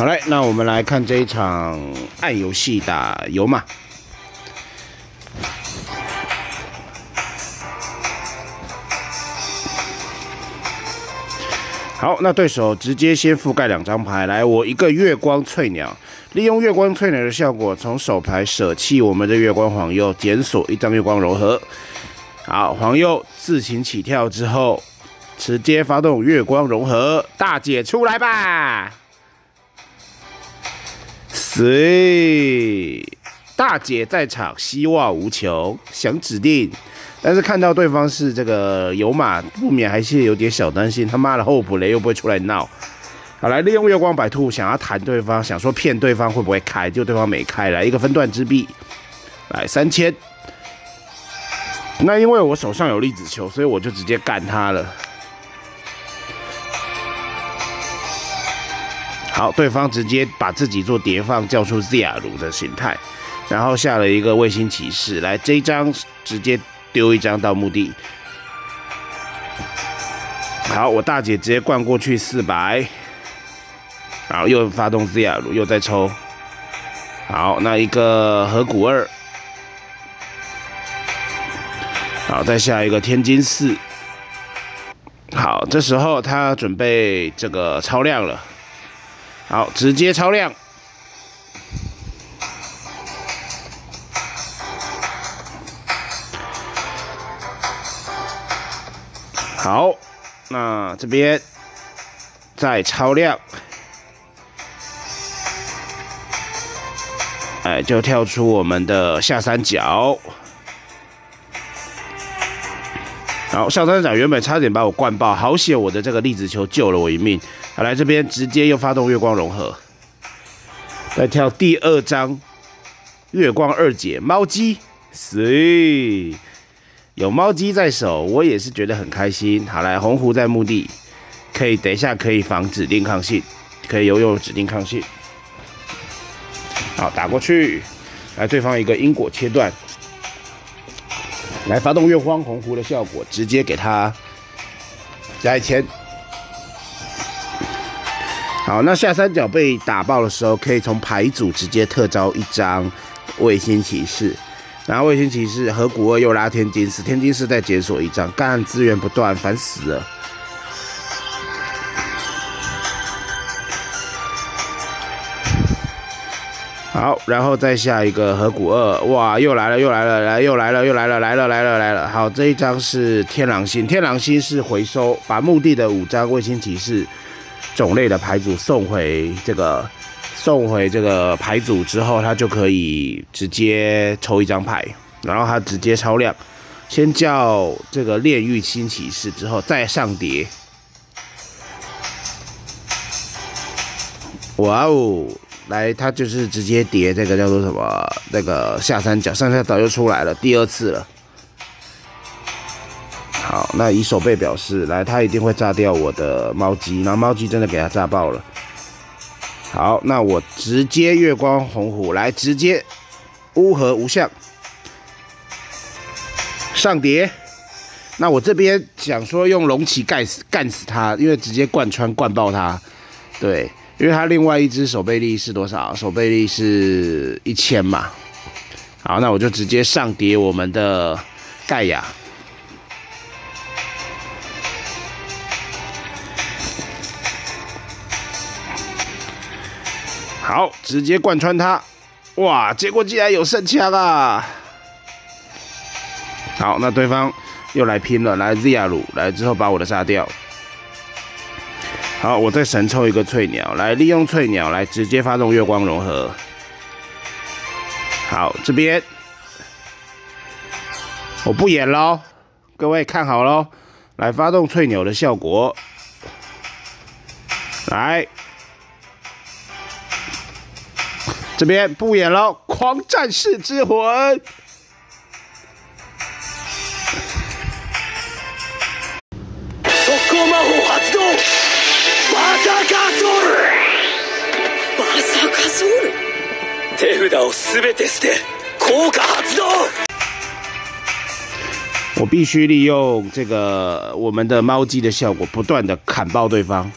好嘞，那我们来看这一场暗游戏打游马。好，那对手直接先覆盖两张牌，来，我一个月光翠鸟，利用月光翠鸟的效果，从手牌舍弃我们的月光黄釉，检索一张月光柔和。好，黄釉自行起跳之后，直接发动月光融合，大姐出来吧！谁？大姐在场，希望无穷，想指定。但是看到对方是这个有马，不免还是有点小担心。他妈的，后补雷又不会出来闹。好，来利用月光百兔，想要弹对方，想说骗对方会不会开，就对方没开，来一个分段之臂，来三千。那因为我手上有粒子球，所以我就直接干他了。好，对方直接把自己做叠放，叫出 Z 亚卢的形态，然后下了一个卫星骑士，来这一张直接。丢一张到墓地，好，我大姐直接灌过去四百，然后又发动 Z 亚路，又再抽，好，那一个河谷二，好，再下一个天津四，好，这时候他准备这个超量了，好，直接超量。好，那这边再超量，哎，就跳出我们的下三角。好，上三角原本差点把我灌爆，好险我的这个粒子球救了我一命。好，来这边直接又发动月光融合，再跳第二张月光二姐猫姬，谁？有猫机在手，我也是觉得很开心。好来，红狐在墓地，可以等一下可以防指定抗性，可以游泳指定抗性。好，打过去，来对方一个因果切断，来发动月光红狐的效果，直接给他加一千。好，那下三角被打爆的时候，可以从牌组直接特招一张卫星骑士。然后卫星骑士和古二又拉天津市，天津市再解锁一张，干资源不断，烦死了。好，然后再下一个河谷二，哇，又来了，又来了，来又来了，又来了，来了，来了，来了。好，这一张是天狼星，天狼星是回收，把墓地的五张卫星骑士种类的牌组送回这个。送回这个牌组之后，他就可以直接抽一张牌，然后他直接超量，先叫这个炼狱星骑士，之后再上叠。哇哦，来，他就是直接叠这个叫做什么？那个下三角，上下早就出来了，第二次了。好，那以手背表示，来，他一定会炸掉我的猫机，然后猫机真的给他炸爆了。好，那我直接月光红虎来，直接乌合无相上叠。那我这边想说用龙骑盖死干死他，因为直接贯穿灌爆他。对，因为他另外一只手背力是多少？手背力是一千嘛。好，那我就直接上叠我们的盖亚。好，直接贯穿他，哇！结果竟然有圣枪啊！好，那对方又来拼了，来 Z 亚鲁来之后把我的杀掉。好，我再神抽一个翠鸟，来利用翠鸟来直接发动月光融合。好，这边我不演喽，各位看好喽，来发动翠鸟的效果，来。这边不演了，狂战士之魂。速攻魔法発動。手札を全て捨て、効果発動。我必须利用这个我们的猫机的效果，不断的砍爆对方。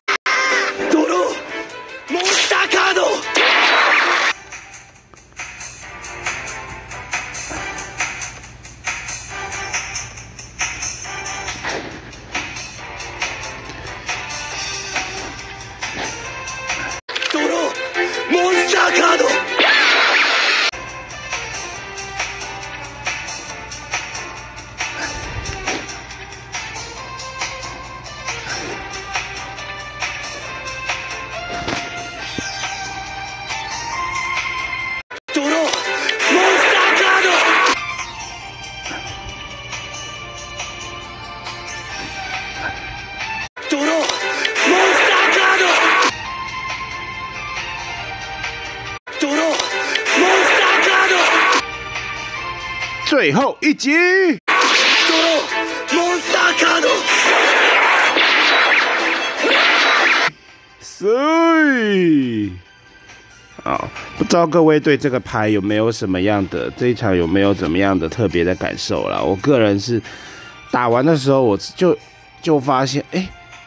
最后一集。对，好，不知道各位对这个牌有没有什么样的这一场有没有怎么样的特别的感受啦？我个人是打完的时候，我就就发现，哎、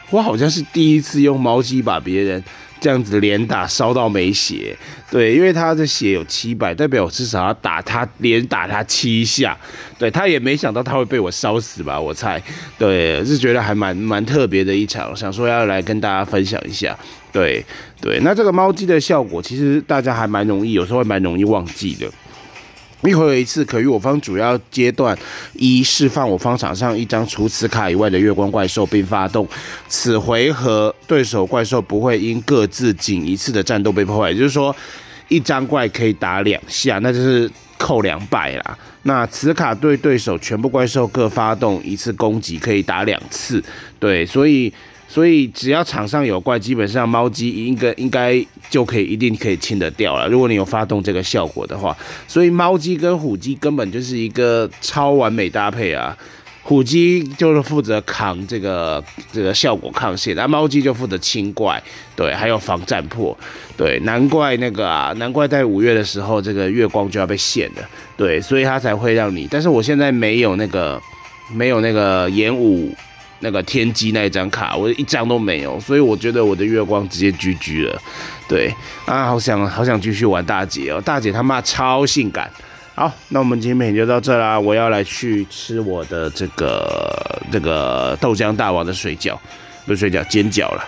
我好像是第一次用猫机把别人这样子连打烧到没血，对，因为他的血有七百，代表我至少要打他连打他七下，对他也没想到他会被我烧死吧，我猜，对，是觉得还蛮蛮特别的一场，想说要来跟大家分享一下，对对，那这个猫机的效果其实大家还蛮容易，有时候会蛮容易忘记的。一回合一次，可与我方主要阶段一释放我方场上一张除此卡以外的月光怪兽，并发动此回合对手怪兽不会因各自仅一次的战斗被破坏，也就是说，一张怪可以打两下，那就是扣两百啦。那此卡对对手全部怪兽各发动一次攻击，可以打两次。对，所以所以只要场上有怪，基本上猫机应该应该就可以一定可以清得掉了。如果你有发动这个效果的话，所以猫机跟虎机根本就是一个超完美搭配啊。虎机就是负责扛这个这个效果抗线，那猫机就负责清怪，对，还有防战破，对，难怪那个啊，难怪在五月的时候，这个月光就要被限了，对，所以它才会让你，但是我现在没有那个没有那个演武那个天机那一张卡，我一张都没有，所以我觉得我的月光直接居居了，对啊，好想好想继续玩大姐哦，大姐他妈超性感。好，那我们今天就到这啦。我要来去吃我的这个这个豆浆大王的水饺，不是水饺，煎饺了。